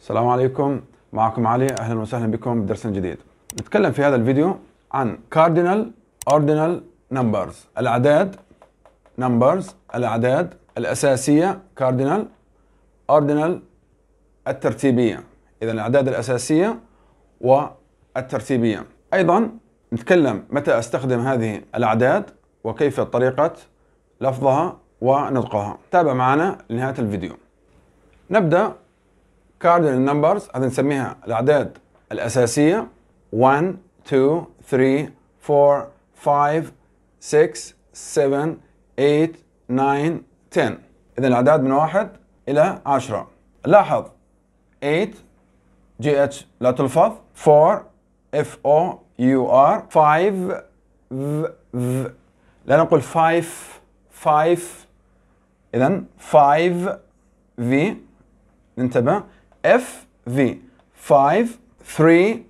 السلام عليكم. معكم علي. أهلا وسهلا بكم بدرس جديد. نتكلم في هذا الفيديو عن cardinal ordinal numbers. الأعداد numbers. الأعداد الأساسية cardinal ordinal الترتيبية. اذا الأعداد الأساسية والترتيبية. أيضا نتكلم متى أستخدم هذه الأعداد وكيف طريقة لفظها ونطقها. تابع معنا لنهاية الفيديو. نبدأ cardinal numbers هذا نسميها الأعداد الأساسية. 1 2 3 4 5 6 7 8 9 10 إذا الأعداد من واحد إلى 10 لاحظ. 8 GH لا تلفظ. 4 F O U R five لا نقول 5 5 إذا 5 في ننتبه. F V. 5 3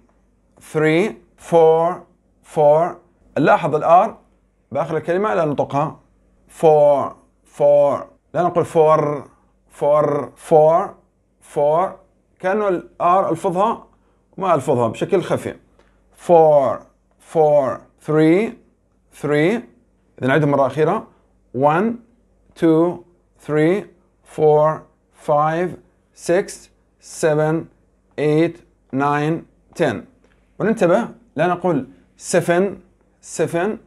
3 4 4 نلاحظ الآر. بآخر الكلمة لا ننطقها 4 4 لا نقول 4 4 4 4 كأنه الآر ألفظها وما ألفظها بشكل خفي. 4 4 3 3 إذا نعيدهم مرة أخيرة 1 2 3 4 5 6 7 8 9 10 وننتبه لا نقول 7 7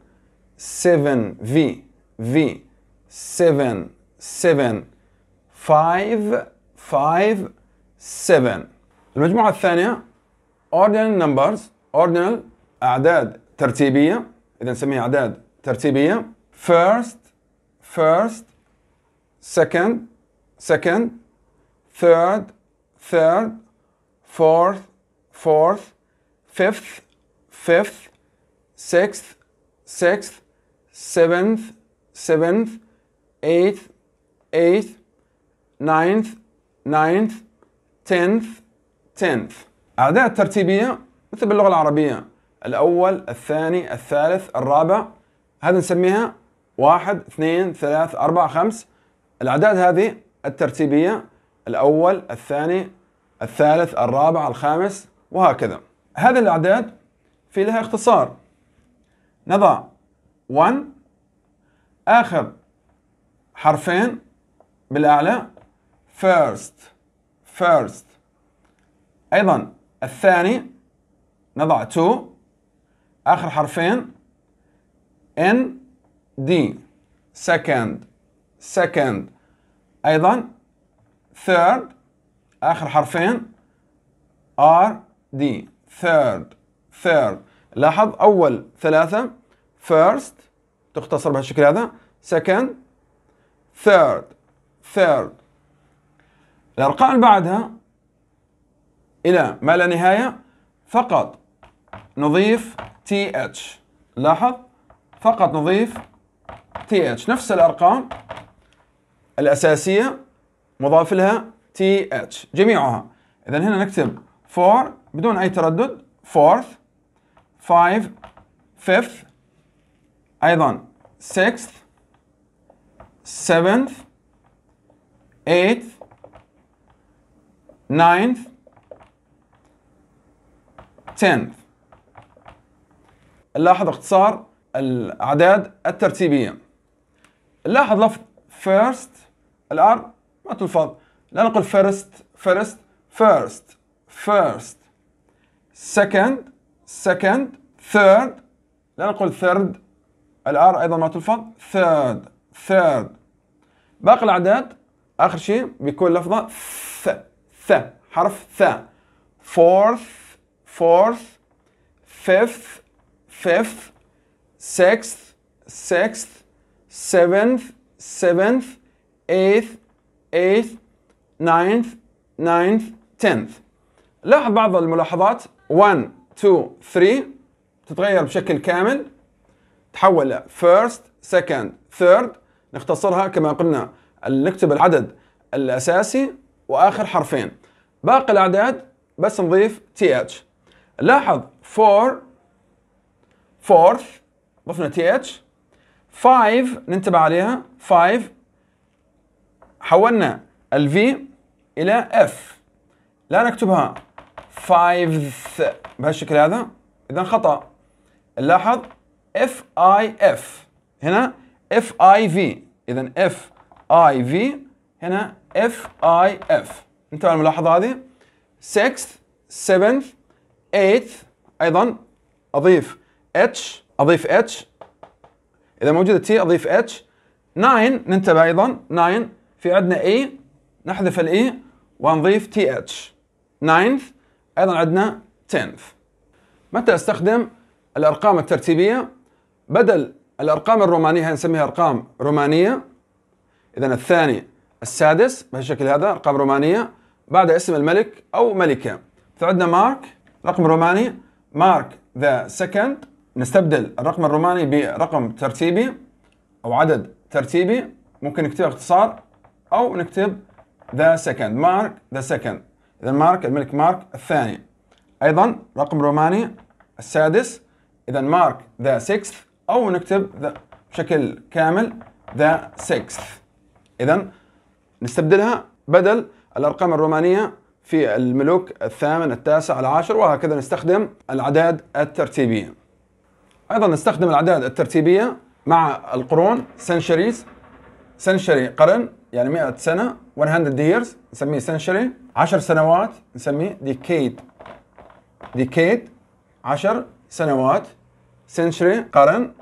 7 في في 7 7 5 5 7 المجموعة الثانية ordinal numbers ordinal أعداد ترتيبية. إذا نسميها أعداد ترتيبية. First first second second third third, fourth, fourth, fifth, fifth, sixth, sixth, seventh, seventh, eighth, eighth, ninth, ninth, tenth, tenth. أعداد ترتيبية مثل باللغة العربية. الأول الثاني الثالث الرابع. هذا نسميها واحد اثنين ثلاث أربعة خمس. الأعداد هذه الترتيبية الأول الثاني الثالث الرابع الخامس وهكذا. هذه الأعداد في لها اختصار. نضع 1 آخر حرفين بالأعلى first first. أيضا الثاني نضع 2 آخر حرفين N D. Second second. أيضا third آخر حرفين. R D. Third third. لاحظ أول ثلاثة. First تختصر بهالشكل هذا. Second third third. الأرقام اللي بعدها إلى ما لا نهاية فقط نضيف TH لاحظ؟ فقط نضيف TH نفس الأرقام الأساسية. مضاف لها تي اتش جميعها. اذا هنا نكتب 4 بدون أي تردد. 4 5 5 أيضا 6 7 8 9 10 نلاحظ اختصار الأعداد الترتيبية. نلاحظ لفظ first ال R ما تلفظ لا نقول first first first first second second third لا نقول third ال R أيضا ما تلفظ third third باقي الاعداد اخر شيء بيكون لفظه ث ث حرف ث fourth fourth fifth fifth sixth sixth seventh seventh eighth eighth ninth ninth tenth. لاحظ بعض الملاحظات. 1 2 3 تتغير بشكل كامل. تحول first second third. نختصرها كما قلنا. نكتب العدد الأساسي وآخر حرفين. باقي الأعداد بس نضيف th. لاحظ 4 fourth. ضفنا th. 5 ننتبه عليها. 5 حولنا ال V إلى F. لا نكتبها fifth بهالشكل هذا. اذا خطأ. نلاحظ F I F هنا F I V اذا F I V هنا F I F انتبه الملاحظة هذه. 6 7 8 أيضا أضيف اتش أضيف اتش إذا موجودة تي أضيف اتش 9 ننتبه أيضا. 9 في عندنا E نحذف ال E ونضيف T H 9 أيضا عندنا 10 متى أستخدم الأرقام الترتيبية؟ بدل الأرقام الرومانية نسميها أرقام رومانية. اذا الثاني السادس بهالشكل هذا أرقام رومانية. بعد اسم الملك أو ملكة. فعندنا مارك رقم روماني. مارك the second نستبدل الرقم الروماني برقم ترتيبي أو عدد ترتيبي. ممكن نكتب اختصار. أو نكتب the second مارك the second اذا مارك الملك مارك الثاني. أيضا رقم روماني السادس. اذا مارك the sixth أو نكتب the بشكل كامل the sixth اذا نستبدلها بدل الأرقام الرومانية في الملوك الثامن التاسع العاشر وهكذا نستخدم الأعداد الترتيبية. أيضا نستخدم الأعداد الترتيبية مع القرون centuries century قرن. يعني 100 سنة 100 years نسميه century. 10 سنوات نسميه decade. decade 10 سنوات century قرن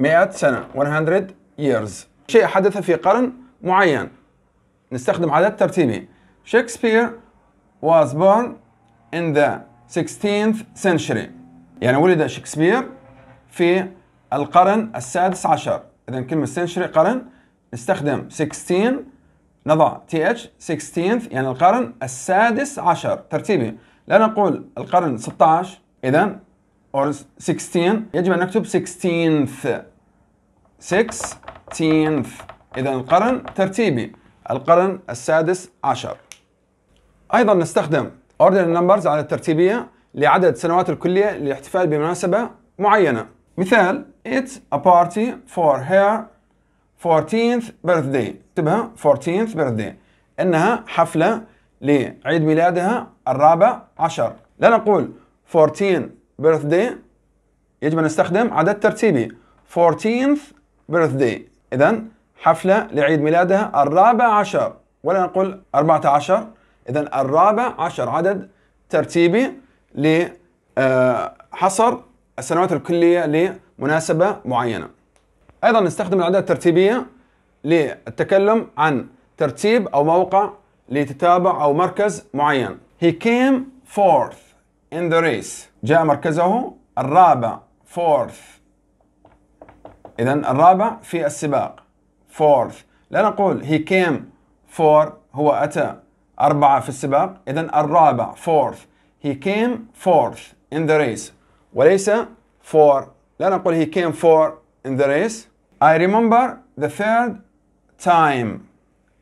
100 سنة 100 years. شيء حدث في قرن معين. نستخدم عدد ترتيبي. شكسبير was born in the 16th century. يعني ولد شكسبير في القرن السادس عشر. إذا كلمة century قرن نستخدم 16 نضع th 16th يعني القرن السادس عشر. ترتيبي. لا نقول القرن 16 إذا or 16 يجب أن نكتب 16th 16th إذا القرن ترتيبي. القرن السادس عشر. أيضا نستخدم ordinal numbers على الترتيبية لعدد سنوات الكلية للاحتفال بمناسبة معينة. مثال It's a party for her 14th birthday. اكتبها 14th birthday. إنها حفلة لعيد ميلادها الرابع عشر. لا نقول 14 birthday. يجب أن نستخدم عدد ترتيبي. 14th birthday. إذا حفلة لعيد ميلادها الرابع عشر. ولا نقول 14 إذا الرابع عشر. عدد ترتيبي لحصر السنوات الكلية لمناسبة معينة. أيضا نستخدم الأعداد الترتيبية للتكلم عن ترتيب أو موقع لتتابع أو مركز معين. He came fourth in the race. جاء مركزه الرابع. Fourth إذا الرابع في السباق. Fourth لا نقول he came for هو أتى. أربعة في السباق. إذا الرابع. Fourth he came fourth in the race. وليس for. لا نقول he came for in the race. I remember the third time.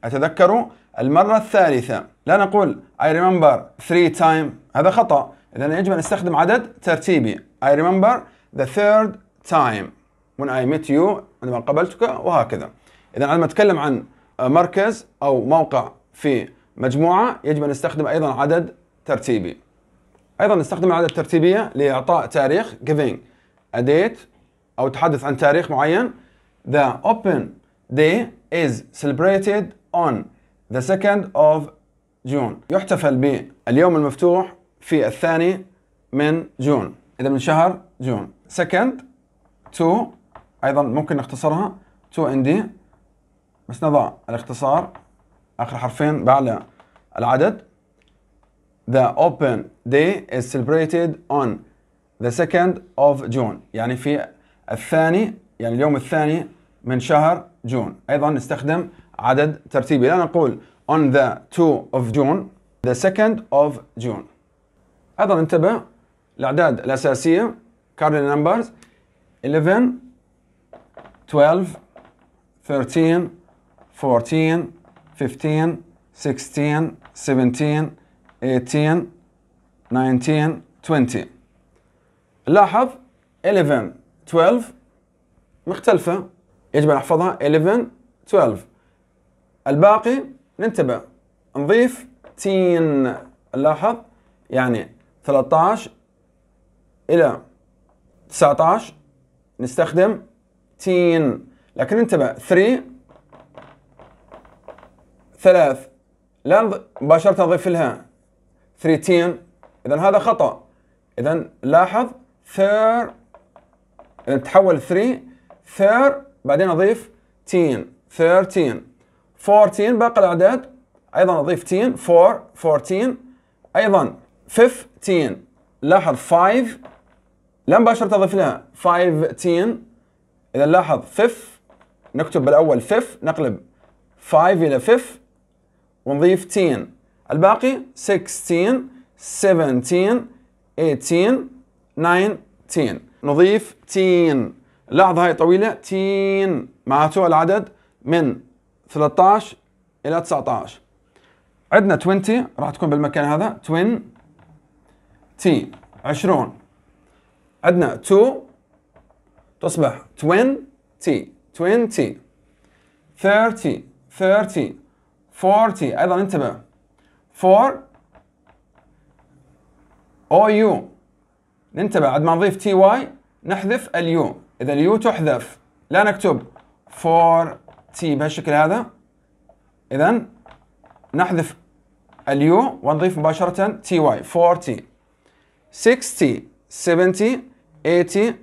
أتذكر المرة الثالثة. لا نقول I remember three time. هذا خطأ. إذا يجب أن نستخدم عدد ترتيبي. I remember the third time. When I met you عندما قابلتك وهكذا. إذا عندما نتكلم عن مركز أو موقع في مجموعة يجب أن نستخدم أيضا عدد ترتيبي. أيضا نستخدم العدد الترتيبية لإعطاء تاريخ giving a date أو تحدث عن تاريخ معين. The open day is celebrated on the 2nd of June. يحتفل باليوم المفتوح في الثاني من جون إذا من شهر جون. Second to أيضا ممكن نختصرها to nd بس نضع الاختصار آخر حرفين بعد العدد. The open day is celebrated on the 2nd of June. يعني في الثاني يعني اليوم الثاني من شهر جون. أيضا نستخدم عدد ترتيبي. لا نقول on the 2 of June the 2nd of June. أيضا انتبه الأعداد الأساسية. Cardinal numbers 11 12 13 14 15 16 17 18 19 20 لاحظ 11 12 مختلفة. يجب أن نحفظها 11 12 الباقي ننتبه. نضيف تين. نلاحظ يعني 13 إلى 19 نستخدم تين. لكن انتبه 3 ثلاث. لا مباشرة نضيف لها. 13 إذا هذا خطأ. إذا لاحظ. ثير. إذا تحول 3 ثير بعدين أضيف تين 13 14 باقي الأعداد. أيضا أضيف تين 4 14 أيضا 15 لاحظ 5 لا مباشرة أضيف لها. 15 إذا لاحظ 5 نكتب بالأول 5 نقلب 5 إلى 5 ونضيف 10 الباقي 16 17 18 19 نضيف 10 لاحظ هاي طويلة. 10 معناته العدد من 13 إلى 19 عندنا 20 راح تكون بالمكان هذا. 20 تي 20 عندنا 2 تصبح 20 تي 20 30 30 40 أيضا انتبه. 4 O U ننتبه. بعد ما نضيف T Y نحذف ال U اذا ال U تحذف. لا نكتب. 4 ty بهالشكل هذا. اذا نحذف ال U ونضيف مباشرة T Y 40 60 70 80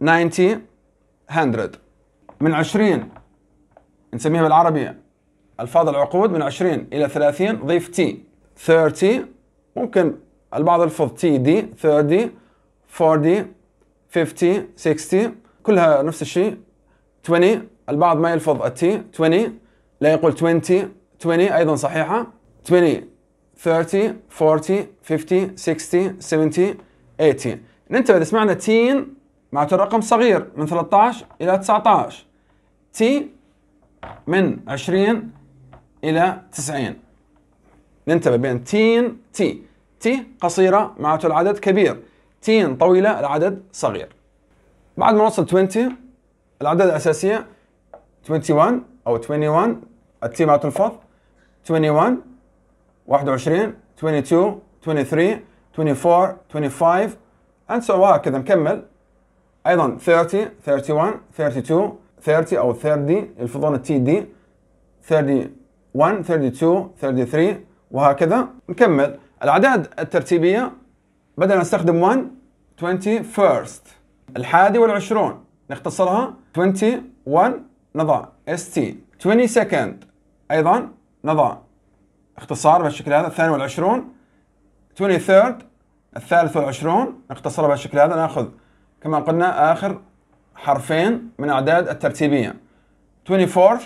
90 100 من 20 نسميها بالعربي ألفاظ العقود من 20 إلى 30 ضيف تي 30 ممكن البعض يلفظ تي دي 30 40 50 60 كلها نفس الشيء. 20 البعض ما يلفظ التي 20 لا يقول 20 20 أيضا صحيحة. 20 30 40 50 60 70 80 ننتبه إذا سمعنا تين معناته الرقم صغير من 13 إلى 19 ty من 20 إلى 90 ننتبه بين teen ty ty قصيرة معناته العدد كبير. teen طويلة العدد صغير. بعد ما نوصل 20 الأعداد الأساسية 21 أو 21 التي ما تلفظ 21 21 22 23 24 25 and so وهكذا نكمل. أيضا 30 31 32 30 أو 30 يلفظون التي دي 30 1 32 33 وهكذا نكمل. الأعداد الترتيبية بدل نستخدم 1 20 first. الحادي والعشرون. نختصرها. 21 نضع. ST 20 second أيضا نضع. اختصار بالشكل هذا الثاني والعشرون. 23 الثالث والعشرون. نختصرها بالشكل هذا. نأخذ كما قلنا آخر حرفين من أعداد الترتيبية. 24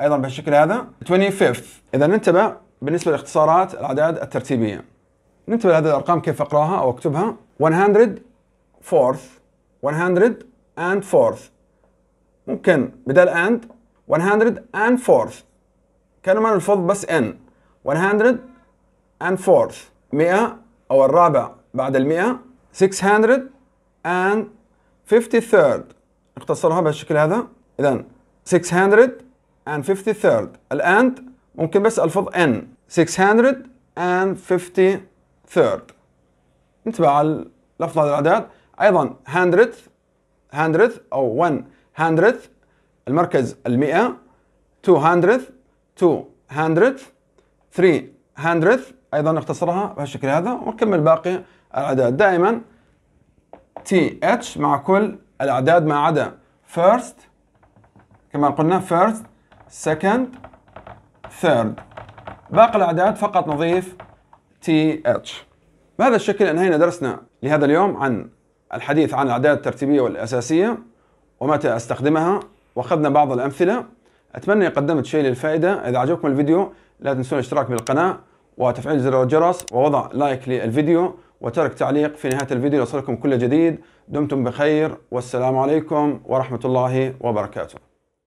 أيضا بهالشكل هذا. 25 إذا ننتبه بالنسبة لاختصارات الأعداد الترتيبية. ننتبه لهذه الأرقام كيف أقراها أو أكتبها. 100 fourth 100 and fourth. ممكن بدل and 100 and fourth. كانوا ما نلفظ بس n. 100 and fourth. 100 أو الرابع بعد المئة. 600 and 53rd نختصرها بهالشكل هذا. اذا 600 and 53rd الآن ممكن بس ألفظ N. 653rd انتبه على لفظ هذه الأعداد أيضا 100 100 أو 100 المركز المئة 200 200 300 أيضا نختصرها بهالشكل هذا ونكمل باقي الأعداد دائما تي اتش مع كل الأعداد ما عدا first كما قلنا first second third. باقي الأعداد فقط نضيف th بهذا الشكل انهينا درسنا لهذا اليوم عن الحديث عن الأعداد الترتيبية والأساسية ومتى أستخدمها وأخذنا بعض الأمثلة. أتمنى قدمت شيء للفائدة. إذا عجبكم الفيديو لا تنسون الاشتراك بالقناة وتفعيل زر الجرس ووضع لايك للفيديو وترك تعليق في نهاية الفيديو ليصلكم كل جديد. دمتم بخير. والسلام عليكم ورحمة الله وبركاته.